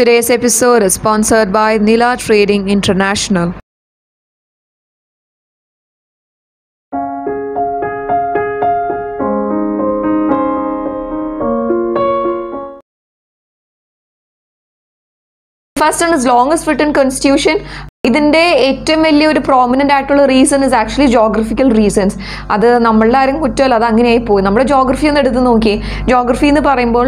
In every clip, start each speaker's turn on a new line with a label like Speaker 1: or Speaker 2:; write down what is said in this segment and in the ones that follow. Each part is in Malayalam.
Speaker 1: Today's episode is sponsored by Nila Trading International. First is longest written constitution. ഇതിന്റെ ഏറ്റവും വലിയ ഒരു പ്രോമിനന്റ് ആയിട്ടുള്ള reason is actually geographical reasons അത് നമ്മളുടെ ആരും കുറ്റമല്ല അത് അങ്ങനെയായി പോയി. നമ്മൾ ജോഗ്രഫി ഒന്ന് എടുത്ത് നോക്കി ജോഗ്രഫി എന്ന് പറയുമ്പോൾ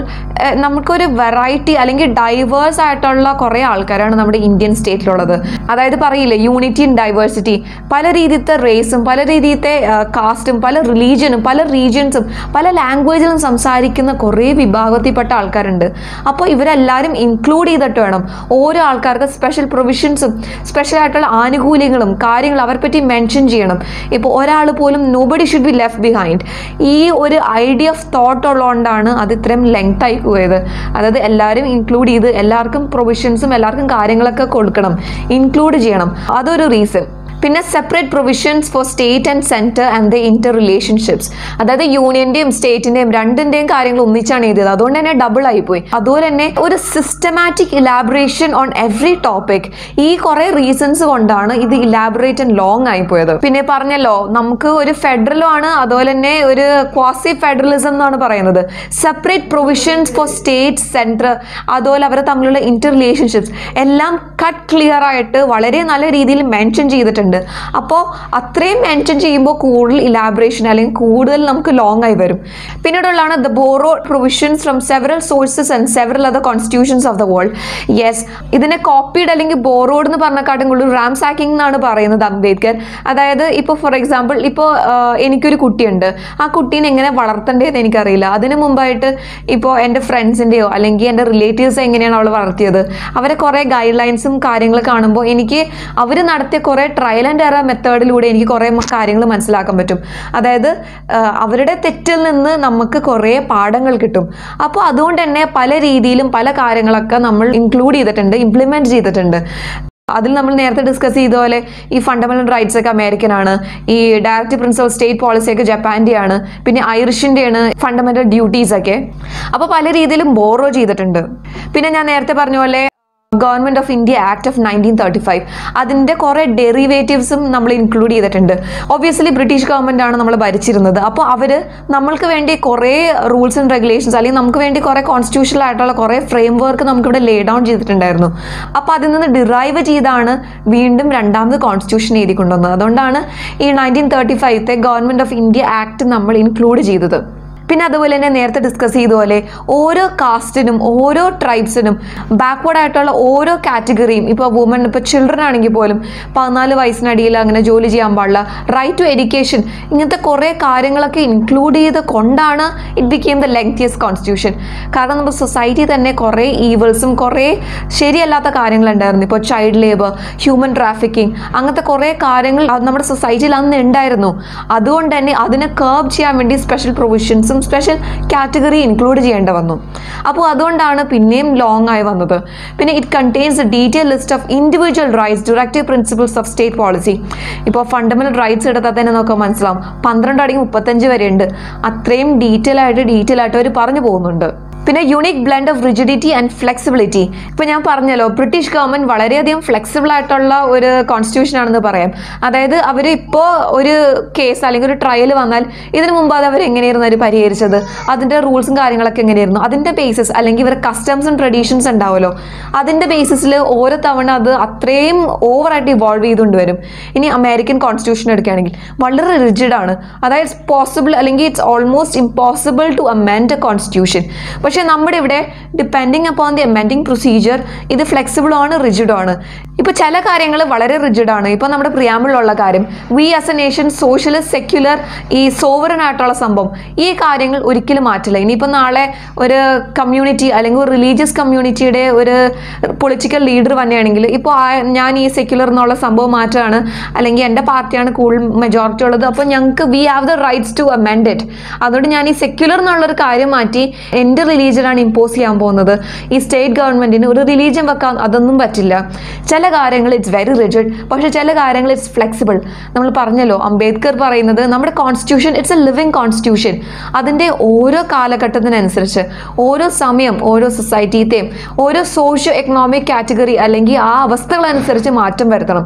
Speaker 1: നമുക്കൊരു വെറൈറ്റി അല്ലെങ്കിൽ ഡൈവേഴ്സ് ആയിട്ടുള്ള കുറേ ആൾക്കാരാണ് നമ്മുടെ ഇന്ത്യൻ സ്റ്റേറ്റിലുള്ളത് അതായത് പറയില്ലേ യൂണിറ്റി ആൻഡ് ഡൈവേഴ്സിറ്റി പല രീതിയിലത്തെ റേസും പല രീതിയിലത്തെ കാസ്റ്റും പല റിലീജിയനും പല റീജിയൻസും പല ലാംഗ്വേജിലും സംസാരിക്കുന്ന കുറേ വിഭാഗത്തിൽപ്പെട്ട ആൾക്കാരുണ്ട്. അപ്പോൾ ഇവരെല്ലാവരും ഇൻക്ലൂഡ് ചെയ്തിട്ട് വേണം ഓരോ ആൾക്കാർക്ക് സ്പെഷ്യൽ പ്രൊവിഷൻസും സ്പെഷ്യൽ ആയിട്ടുള്ള ആനുകൂല്യങ്ങളും കാര്യങ്ങളും പറ്റി മെൻഷൻ ചെയ്യണം. ഇപ്പോൾ ഒരാൾ പോലും nobody should be left behind ഈ ഒരു ഐഡിയ ഓഫ് തോട്ട് ഉള്ളതുകൊണ്ടാണ് അത് ഇത്രയും ലെങ്ത് ആയി പോയത്. അതായത് എല്ലാവരും ഇൻക്ലൂഡ് ചെയ്ത് എല്ലാവർക്കും പ്രൊവിഷൻസും എല്ലാവർക്കും കാര്യങ്ങളൊക്കെ കൊടുക്കണം. ഇൻക്ലൂഡ് ചെയ്യണം. അതൊരു റീസൺ പിന്നെ separate provisions for state and centre and the inter relationships അതായത് യൂണിയന്റെയും സ്റ്റേറ്റിന്റെയും രണ്ടിന്റെയും കാര്യങ്ങൾ ഒന്നിച്ചാണ് എഴുതിയത്. അതുകൊണ്ട് തന്നെ ഡബിൾ പോയി. അതുപോലെ തന്നെ ഒരു systematic elaboration on every topic ഈ കുറേ റീസൺസ് കൊണ്ടാണ് ഇത് ഇലാബറേറ്റ് ആൻഡ് ലോങ് പോയത്. പിന്നെ പറഞ്ഞല്ലോ നമുക്ക് ഒരു ഫെഡറലും ആണ് അതുപോലെ തന്നെ ഒരു ക്വാസി ഫെഡറലിസം എന്നാണ് പറയുന്നത്. Separate provisions for state centre അതുപോലെ അവരെ തമ്മിലുള്ള ഇന്റർ റിലേഷൻഷിപ്സ് എല്ലാം കട്ട് ക്ലിയർ ആയിട്ട് വളരെ നല്ല രീതിയിൽ മെൻഷൻ ചെയ്തിട്ടുണ്ട്. അപ്പോൾ അത്രയും മെൻഷൻ ചെയ്യുമ്പോൾ കൂടുതൽ ഇലാബറേഷൻ അല്ലെങ്കിൽ കൂടുതൽ നമുക്ക് ലോങ് ആയി വരും. പിന്നീടുള്ളതാണ് the borrow provisions from several sources and several other constitutions of the world yes ഇതിനെ കോപ്പിഡ് അല്ലെങ്കിൽ ബോറോഡ് എന്ന് പറഞ്ഞക്കാട്ടും കൂടുതൽ റാം സാക്കിംഗ് എന്നാണ് പറയുന്നത് അംബേദ്കർ. അതായത് ഇപ്പോൾ ഫോർ എക്സാമ്പിൾ ഇപ്പോൾ എനിക്കൊരു കുട്ടിയുണ്ട്. ആ കുട്ടീനെ എങ്ങനെ വളർത്തേണ്ടതെന്ന് എനിക്കറിയില്ല. അതിന് മുമ്പായിട്ട് ഇപ്പോൾ എന്റെ ഫ്രണ്ട്സിന്റെയോ അല്ലെങ്കിൽ എന്റെ റിലേറ്റീവ്സ് എങ്ങനെയാണ് അവൾ വളർത്തിയത്? അവരെ കുറേ ഗൈഡ് ലൈൻസും കാര്യങ്ങൾ കാണുമ്പോൾ എനിക്ക് അവർ നടത്തിയ കുറേ ട്രയൽ ആൻഡ് എറർ മെത്തേഡിലൂടെ എനിക്ക് കുറേ കാര്യങ്ങൾ മനസ്സിലാക്കാൻ പറ്റും. അതായത് അവരുടെ തെറ്റിൽ നിന്ന് നമുക്ക് കുറേ പാഠങ്ങൾ കിട്ടും. അപ്പോൾ അതുകൊണ്ട് തന്നെ പല രീതിയിലും പല കാര്യങ്ങളൊക്കെ നമ്മൾ ഇൻക്ലൂഡ് ചെയ്തിട്ടുണ്ട് ഇംപ്ലിമെന്റ് ചെയ്തിട്ടുണ്ട്. അതിൽ നമ്മൾ നേരത്തെ ഡിസ്കസ് ചെയ്ത പോലെ ഈ ഫണ്ടമെന്റൽ റൈറ്റ്സ് ഒക്കെ അമേരിക്കൻ ആണ് ഈ ഡയറക്റ്റ് പ്രിൻസിപ്പൽ സ്റ്റേറ്റ് പോളിസി ഒക്കെ ജപ്പാന്റെ ആണ് പിന്നെ ഐറിഷിന്റെയാണ് ഫണ്ടമെന്റൽ ഡ്യൂട്ടീസ് ഒക്കെ. അപ്പോൾ പല രീതിയിലും ബോറോ ചെയ്തിട്ടുണ്ട്. പിന്നെ ഞാൻ നേരത്തെ പറഞ്ഞ പോലെ government of India act of nineteen thirty five അതിന്റെ കുറേ ഡെറിവേറ്റീവ്സും നമ്മൾ ഇൻക്ലൂഡ് ചെയ്തിട്ടുണ്ട്. ഒബ്വിയസ്ലി ബ്രിട്ടീഷ് ഗവൺമെന്റ് ആണ് നമ്മൾ ഭരിച്ചിരുന്നത്. അപ്പോൾ അവർ നമ്മൾക്ക് വേണ്ടി കുറേ റൂൾസ് ആൻഡ് റെഗുലേഷൻസ് അല്ലെങ്കിൽ നമുക്ക് വേണ്ടി കുറേ കോൺസ്റ്റിറ്റ്യൂഷണൽ ആയിട്ടുള്ള കുറേ ഫ്രെയിം വർക്ക് നമുക്കിവിടെ ലേ ഡൗൺ ചെയ്തിട്ടുണ്ടായിരുന്നു. അപ്പോൾ അതിൽ നിന്ന് ഡിറൈവ് ചെയ്താണ് വീണ്ടും രണ്ടാമത് കോൺസ്റ്റിറ്റ്യൂഷൻ എഴുതി കൊണ്ടുവന്നത് അതുകൊണ്ടാണ് ഈ നയന്റീൻ തേർട്ടി ഫൈവത്തെ ഗവൺമെന്റ് ഓഫ് ഇന്ത്യ ആക്ട് നമ്മൾ ഇൻക്ലൂഡ് ചെയ്തത്. പിന്നെ അതുപോലെ തന്നെ നേരത്തെ ഡിസ്കസ് ചെയ്ത പോലെ ഓരോ കാസ്റ്റിനും ഓരോ ട്രൈബ്സിനും ബാക്ക്വേർഡ് ആയിട്ടുള്ള ഓരോ കാറ്റഗറിയും ഇപ്പോൾ വുമൺ ഇപ്പോൾ ചിൽഡ്രൻ ആണെങ്കിൽ പോലും പതിനാല് വയസ്സിനടിയിൽ അങ്ങനെ ജോലി ചെയ്യാൻ പാടില്ല. റൈറ്റ് ടു എഡ്യൂക്കേഷൻ ഇങ്ങനത്തെ കുറേ കാര്യങ്ങളൊക്കെ ഇൻക്ലൂഡ് ചെയ്ത് കൊണ്ടാണ് it became the lengthiest constitution കാരണം നമ്മുടെ സൊസൈറ്റി തന്നെ കുറേ ഈവൽസും കുറേ ശരിയല്ലാത്ത കാര്യങ്ങളുണ്ടായിരുന്നു. ഇപ്പോൾ ചൈൽഡ് ലേബർ ഹ്യൂമൻ ട്രാഫിക്കിംഗ് അങ്ങനത്തെ കുറേ കാര്യങ്ങൾ നമ്മുടെ സൊസൈറ്റിയിൽ അന്ന് ഉണ്ടായിരുന്നു. അതുകൊണ്ട് തന്നെ അതിനെ കേർബ് ചെയ്യാൻ വേണ്ടി സ്പെഷ്യൽ പ്രൊവിഷൻസും സ്പെഷ്യൽ കാറ്റഗറി ഇൻക്ലൂഡ് ചെയ്യേണ്ട വന്നു. അപ്പോൾ അതുകൊണ്ടാണ് പിന്നെയും ലോങ് ആയി വന്നത്. പിന്നെ it contains detail list of individual rights directive principles of state policy ഇപ്പോൾ ഫണ്ടമെന്റൽ റൈറ്റ്സ് എടുത്താൽ തന്നെ നമുക്ക് മനസ്സിലാവും. പന്ത്രണ്ട് അടങ്ങി മുപ്പത്തഞ്ച് വരെ ഉണ്ട് അത്രയും ഡീറ്റെയിൽ ആയിട്ട് ഡീറ്റെയിൽ ആയിട്ട് അവർ പറഞ്ഞു പോകുന്നുണ്ട്. പിന്നെ unique blend of rigidity and flexibility ഇപ്പോൾ ഞാൻ പറഞ്ഞല്ലോ ബ്രിട്ടീഷ് ഗവൺമെന്റ് വളരെയധികം ഫ്ലെക്സിബിൾ ആയിട്ടുള്ള ഒരു കോൺസ്റ്റിറ്റ്യൂഷൻ ആണെന്ന് പറയാം. അതായത് അവർ ഇപ്പോൾ ഒരു കേസ് അല്ലെങ്കിൽ ഒരു ട്രയൽ വന്നാൽ ഇതിനു മുമ്പ് അത് അവർ എങ്ങനെയായിരുന്നു അവർ പരിഹരിച്ചത്? അതിന്റെ റൂൾസും കാര്യങ്ങളൊക്കെ എങ്ങനെയായിരുന്നു? അതിന്റെ ബേസിസ് അല്ലെങ്കിൽ ഇവർ കസ്റ്റംസും ട്രഡീഷൻസ് ഉണ്ടാവുമല്ലോ. അതിന്റെ ബേസിസിൽ ഓരോ തവണ അത് അത്രയും ഓവറായിട്ട് ഇവോൾവ് ചെയ്തുകൊണ്ട് വരും. ഇനി അമേരിക്കൻ കോൺസ്റ്റിറ്റ്യൂഷൻ എടുക്കുകയാണെങ്കിൽ വളരെ റിജിഡ് ആണ്. അതായത് പോസിബിൾ അല്ലെങ്കിൽ it's almost impossible to amend a constitution പക്ഷേ നമ്മുടെ ഇവിടെ depending upon the amending procedure ഇത് ഫ്ലെക്സിബിൾ ആണ് റിജിഡ് ആണ്. ഇപ്പോൾ ചില കാര്യങ്ങൾ വളരെ റിജിഡാണ് ഇപ്പോൾ നമ്മുടെ പ്രിയാമിലുള്ള കാര്യം we as a nation socialist secular ഈ സോവറൻ ആയിട്ടുള്ള സംഭവം ഈ കാര്യങ്ങൾ ഒരിക്കലും മാറ്റില്ല. ഇനിയിപ്പോൾ നാളെ ഒരു കമ്മ്യൂണിറ്റി അല്ലെങ്കിൽ ഒരു റിലീജിയസ് കമ്മ്യൂണിറ്റിയുടെ ഒരു പൊളിറ്റിക്കൽ ലീഡർ തന്നെയാണെങ്കിൽ ഇപ്പോൾ ഞാൻ ഈ സെക്യുലർ എന്നുള്ള സംഭവം മാറ്റുകയാണ് അല്ലെങ്കിൽ എന്റെ പാർട്ടിയാണ് കൂടുതൽ മെജോറിറ്റി ഉള്ളത് അപ്പോൾ ഞങ്ങൾക്ക് we have the rights to amend it അതുകൊണ്ട് ഞാൻ ഈ സെക്യുലർ എന്നുള്ളൊരു കാര്യം മാറ്റി എന്റെ റിലീജിയനാണ് ഇമ്പോസ് ചെയ്യാൻ പോകുന്നത്. ഈ സ്റ്റേറ്റ് ഗവൺമെന്റിന് ഒരു റിലീജിയൻ വെക്കാൻ അതൊന്നും പറ്റില്ല. ചില കാര്യങ്ങൾ ഇറ്റ്സ് വെരി റിജിഡ് പക്ഷെ ചില കാര്യങ്ങൾ ഇറ്റ്സ് ഫ്ലെക്സിബിൾ നമ്മൾ പറഞ്ഞല്ലോ അംബേദ്കർ പറയുന്നത് നമ്മുടെ constitution it's a living constitution അതിന്റെ ഓരോ കാലഘട്ടത്തിനനുസരിച്ച് ഓരോ സമയം ഓരോ സൊസൈറ്റിയത്തെയും ഓരോ സോഷ്യോ എക്കണോമിക് കാറ്റഗറി അല്ലെങ്കിൽ ആ അവസ്ഥകളനുസരിച്ച് മാറ്റം വരുത്തണം.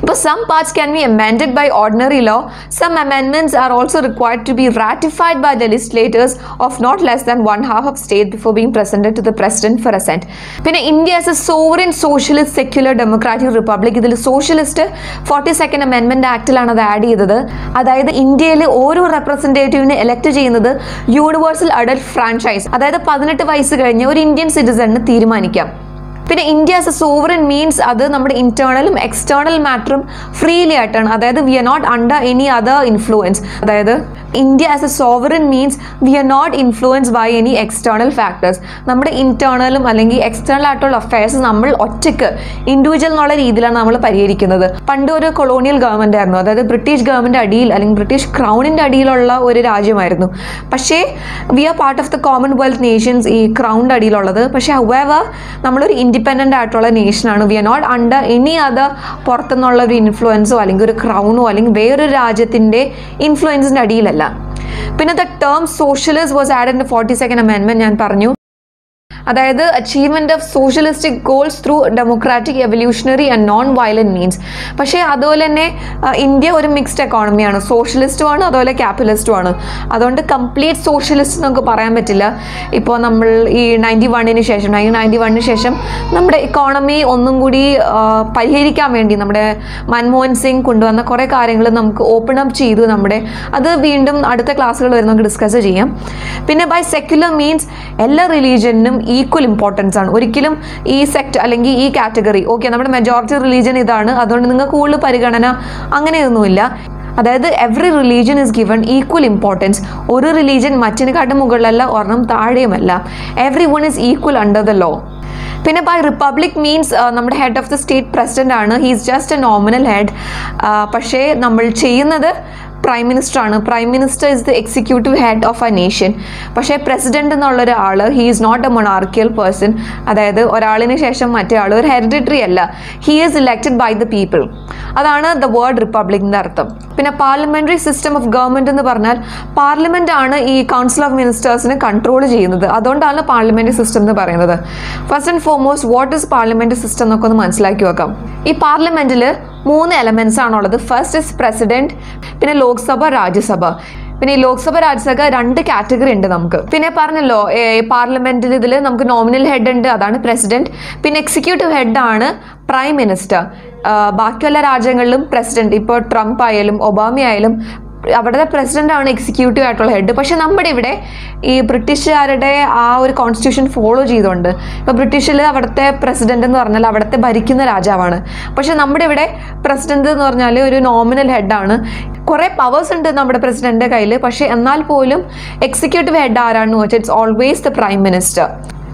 Speaker 1: ഇപ്പോൾ some parts can be amended by ordinary law some amendments are also required to be ratified by the legislators of not less than one half of state before being presented to the president for assent പിന്നെ India as a sovereign socialist secular democratic republic ഇതിൽ സോഷ്യലിസ്റ്റ് ഫോർട്ടി സെക്കൻഡ് അമെൻമെന്റ് ആക്ടിലാണ് അത് ആഡ് ചെയ്തത്. അതായത് ഇന്ത്യയിൽ ഓരോ റെപ്രസെന്റേറ്റീവിനെ എലക്ട് ചെയ്യുന്നത് യൂണിവേഴ്സൽ അഡൽട്ട് ഫ്രാഞ്ചൈസ് അതായത് പതിനെട്ട് വയസ്സ് കഴിഞ്ഞ് ഒരു ഇന്ത്യൻ സിറ്റിസണിന് തീരുമാനിക്കാം. പിന്നെ India as a sovereign means അത് നമ്മുടെ ഇന്റേണലും എക്സ്റ്റേണൽ മാറ്ററും ഫ്രീലി ആയിട്ടാണ്. അതായത് we are not under any other influence അതായത് India as a sovereign means we are not influence by any external factors നമ്മുടെ ഇന്റേണലും അല്ലെങ്കിൽ എക്സ്റ്റേണൽ ആയിട്ടുള്ള അഫയേഴ്സ് നമ്മൾ ഒറ്റയ്ക്ക് ഇൻഡിവിജ്വൽ എന്നുള്ള രീതിയിലാണ് നമ്മൾ പരിഹരിക്കുന്നത്. പണ്ട് ഒരു കൊളോണിയൽ ഗവൺമെന്റ് ആയിരുന്നു. അതായത് ബ്രിട്ടീഷ് ഗവൺമെന്റ് അടിയിൽ അല്ലെങ്കിൽ ബ്രിട്ടീഷ് ക്രൗണിന്റെ അടിയിലുള്ള ഒരു രാജ്യമായിരുന്നു. പക്ഷേ we are part of the commonwealth nations ഈ ക്രൗണിന്റെ അടിയിലുള്ളത്. പക്ഷേ ഹവർ നമ്മളൊരു ഇൻഡിപെൻഡന്റ് ആയിട്ടുള്ള നേഷനാണ് we are not under any other പുറത്തുനിന്നുള്ള ഒരു ഇൻഫ്ലുവൻസോ അല്ലെങ്കിൽ ഒരു ക്രൗണോ അല്ലെങ്കിൽ വേറൊരു രാജ്യത്തിന്റെ ഇൻഫ്ലുവൻസിന്റെ അടിയിലല്ല. പിന്നെ the term socialist was add in forty second അമെൻമെന്റ് ഞാൻ പറഞ്ഞു. അതായത് achievement of socialistic goals through democratic evolutionary and non violent means പക്ഷേ അതുപോലെ തന്നെ ഇന്ത്യ ഒരു മിക്സ്ഡ് എക്കോണമിയാണ് സോഷ്യലിസ്റ്റും ആണ് അതുപോലെ ക്യാപിറ്റലിസ്റ്റും ആണ്. അതുകൊണ്ട് കംപ്ലീറ്റ് സോഷ്യലിസ്റ്റ് നമുക്ക് പറയാൻ പറ്റില്ല. ഇപ്പോൾ നമ്മൾ ഈ നയന്റി വണ്ണിന് ശേഷം നയന്റീൻ നയന്റി വണ്ണിന് ശേഷം നമ്മുടെ ഇക്കോണമി ഒന്നും കൂടി പരിഹരിക്കാൻ വേണ്ടി നമ്മുടെ മൻമോഹൻ സിംഗ് കൊണ്ടുവന്ന കുറേ കാര്യങ്ങൾ നമുക്ക് ഓപ്പൺ അപ്പ് ചെയ്തു നമ്മുടെ. അത് വീണ്ടും അടുത്ത ക്ലാസ്സുകൾ വരെ നമുക്ക് ഡിസ്കസ് ചെയ്യാം. പിന്നെ ബൈ സെക്യുലർ മീൻസ് എല്ലാ റിലീജിയനും ഈക്വൽ ഇമ്പോർട്ടൻസ് ആണ്. ഒരിക്കലും ഈ സെക്ട് അല്ലെങ്കിൽ ഈ കാറ്റഗറി ഓക്കെ നമ്മുടെ മെജോറിറ്റി റിലീജിയൻ ഇതാണ്. അതുകൊണ്ട് നിങ്ങൾക്ക് കൂടുതൽ പരിഗണന അങ്ങനെയൊന്നുമില്ല. അതായത് every religion is given equal importance ഒരു റിലീജിയൻ മറ്റിനെക്കാട്ടും മുകളിലല്ല ഒരെണ്ണം താഴെയുമല്ല. Every one is equal under the law പിന്നെ ബൈ റിപ്പബ്ലിക് മീൻസ് നമ്മുടെ head of the state president ആണ്. He's just a nominal head പക്ഷേ നമ്മൾ ചെയ്യുന്നത് പ്രൈം മിനിസ്റ്റർ ആണ്. Prime minister is the executive head of a nation പക്ഷേ പ്രസിഡന്റ് എന്നുള്ള ഒരാൾ he is not a monarchial person അതായത് ഒരാളിന് ശേഷം മറ്റേ ആൾ ഒരു ഹെറിഡിറ്ററി അല്ല. He is elected by the people അതാണ് ദ വേർഡ് റിപ്പബ്ലിക്കിന്റെ അർത്ഥം. പിന്നെ പാർലമെന്ററി സിസ്റ്റം ഓഫ് ഗവൺമെന്റ് എന്ന് പറഞ്ഞാൽ പാർലമെന്റ് ആണ് ഈ കൗൺസിൽ ഓഫ് മിനിസ്റ്റേഴ്സിനെ കൺട്രോൾ ചെയ്യുന്നത്. അതുകൊണ്ടാണ് പാർലമെന്ററി സിസ്റ്റം എന്ന് പറയുന്നത്. First and foremost what is parliamentary system എന്നൊക്കെ ഒന്ന് മനസ്സിലാക്കി വെക്കാം ഈ പാർലമെന്റിൽ മൂന്ന് എലമെന്റ്സ് ആണുള്ളത്. ഫസ്റ്റ് ഇസ് പ്രസിഡന്റ് പിന്നെ ലോക്സഭ രാജ്യസഭ. പിന്നെ ഈ ലോക്സഭ രാജ്യസഭ രണ്ട് കാറ്റഗറി ഉണ്ട് നമുക്ക്. പിന്നെ പറഞ്ഞല്ലോ പാർലമെന്റിൽ ഇതിൽ നമുക്ക് നോമിനൽ ഹെഡ് ഉണ്ട് അതാണ് പ്രസിഡന്റ്. പിന്നെ എക്സിക്യൂട്ടീവ് ഹെഡ് ആണ് പ്രൈം മിനിസ്റ്റർ. ബാക്കിയുള്ള രാജ്യങ്ങളിലും പ്രസിഡന്റ്. ഇപ്പോൾ ട്രംപ് ആയാലും ഒബാമ ആയാലും അവിടുത്തെ പ്രസിഡന്റ് ആണ് എക്സിക്യൂട്ടീവ് ആയിട്ടുള്ള ഹെഡ്. പക്ഷെ നമ്മുടെ ഇവിടെ ഈ ബ്രിട്ടീഷുകാരുടെ ആ ഒരു കോൺസ്റ്റിറ്റ്യൂഷൻ ഫോളോ ചെയ്തുകൊണ്ട് ഇപ്പോൾ ബ്രിട്ടീഷിൽ അവിടുത്തെ പ്രസിഡന്റ് എന്ന് പറഞ്ഞാൽ അവിടുത്തെ ഭരിക്കുന്ന രാജാവാണ്. പക്ഷെ നമ്മുടെ ഇവിടെ പ്രസിഡന്റ് എന്ന് പറഞ്ഞാൽ ഒരു നോമിനൽ ഹെഡാണ് കുറേ പവേഴ്സ് ഉണ്ട് നമ്മുടെ പ്രസിഡന്റിന്റെ കയ്യിൽ പക്ഷെ എന്നാൽ പോലും എക്സിക്യൂട്ടീവ് ഹെഡ് ആരാണെന്ന് വെച്ചാൽ it's always the prime minister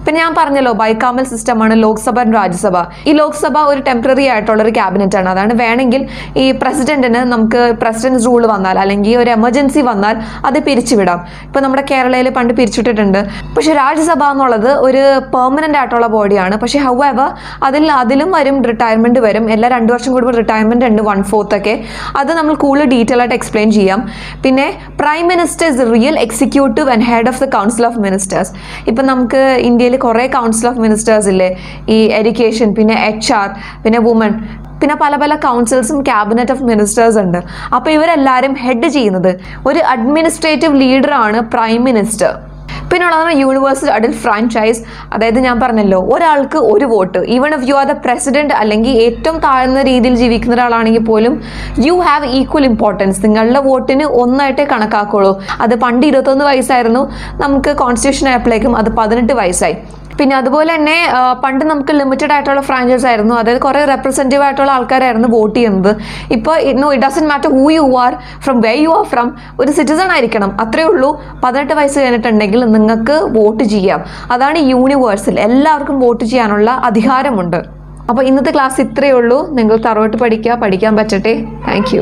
Speaker 1: പിന്നെ ഞാൻ പറഞ്ഞല്ലോ ബൈക്കാമൽ സിസ്റ്റമാണ് ലോക്സഭ രാജ്യസഭ. ഈ ലോക്സഭ ഒരു ടെമ്പററി ആയിട്ടുള്ള ഒരു ക്യാബിനറ്റ് ആണ്. അതാണ് വേണമെങ്കിൽ ഈ പ്രസിഡന്റിന് നമുക്ക് പ്രസിഡന്റ് റൂൾ വന്നാൽ അല്ലെങ്കിൽ ഒരു എമർജൻസി വന്നാൽ അത് പിരിച്ചുവിടാം. ഇപ്പൊ നമ്മുടെ കേരളയിൽ പണ്ട് പിരിച്ചുവിട്ടിട്ടുണ്ട്. പക്ഷെ രാജ്യസഭ എന്നുള്ളത് ഒരു പെർമനന്റ് ആയിട്ടുള്ള ബോഡിയാണ് പക്ഷെ ഹൗവർ അതിൽ അതിലും വരും റിട്ടയർമെന്റ് വരും. എല്ലാ രണ്ടു വർഷം കൂടുമ്പോൾ റിട്ടയർമെന്റ് ഉണ്ട് വൺ ഫോർത്ത് ഒക്കെ. അത് നമ്മൾ കൂടുതൽ ഡീറ്റെയിൽ ആയിട്ട് എക്സ്പ്ലെയിൻ ചെയ്യാം. പിന്നെ prime minister's real executive and head of the council of ministers ഇപ്പം നമുക്ക് ഇന്ത്യയിൽ കുറേ കൗൺസിൽ ഓഫ് മിനിസ്റ്റേഴ്സ് ഇല്ലേ? ഈ എഡ്യൂക്കേഷൻ പിന്നെ എച്ച് ആർ പിന്നെ വുമൺ പിന്നെ പല പല കൗൺസിൽസും ക്യാബിനറ്റ് ഓഫ് മിനിസ്റ്റേഴ്സ് ഉണ്ട്. അപ്പോൾ ഇവരെല്ലാവരും ഹെഡ് ചെയ്യുന്നത് ഒരു അഡ്മിനിസ്ട്രേറ്റീവ് ലീഡറാണ് പ്രൈം മിനിസ്റ്റർ പിന്നെ ഉള്ളതാണ് യൂണിവേഴ്സൽ അഡൽട്ട് ഫ്രാഞ്ചൈസ് അതായത് ഞാൻ പറഞ്ഞല്ലോ ഒരാൾക്ക് ഒരു vote. Even if you are the president അല്ലെങ്കിൽ ഏറ്റവും താഴ്ന്ന രീതിയിൽ ജീവിക്കുന്ന ഒരാളാണെങ്കിൽ പോലും യു ഹാവ് ഈക്വൽ ഇമ്പോർട്ടൻസ് നിങ്ങളുടെ വോട്ടിന് ഒന്നായിട്ടേ കണക്കാക്കുള്ളൂ. അത് പണ്ട് ഇരുപത്തൊന്ന് വയസ്സായിരുന്നു. നമുക്ക് കോൺസ്റ്റിറ്റ്യൂഷൻ ആയപ്പോഴേക്കും അത് പതിനെട്ട് വയസ്സായി. പിന്നെ അതുപോലെ തന്നെ പണ്ട് നമുക്ക് ലിമിറ്റഡ് ആയിട്ടുള്ള ഫ്രാഞ്ചൈസ് ആയിരുന്നു. അതായത് കുറേ റെപ്രസെന്റീവ് ആയിട്ടുള്ള ആൾക്കാരായിരുന്നു വോട്ട് ചെയ്യുന്നത്. ഇപ്പോൾ no it doesn't matter who you are from way you are from ഒരു സിറ്റിസൺ ആയിരിക്കണം. അത്രേ ഉള്ളൂ. പതിനെട്ട് വയസ്സ് കഴിഞ്ഞിട്ടുണ്ടെങ്കിൽ നിങ്ങൾക്ക് വോട്ട് ചെയ്യാം. അതാണ് യൂണിവേഴ്സിൽ എല്ലാവർക്കും വോട്ട് ചെയ്യാനുള്ള അധികാരമുണ്ട്. അപ്പോൾ ഇന്നത്തെ ക്ലാസ് ഇത്രയേ ഉള്ളൂ. നിങ്ങൾ തറവോട്ട് പഠിക്കുക. പഠിക്കാൻ പറ്റട്ടെ. താങ്ക്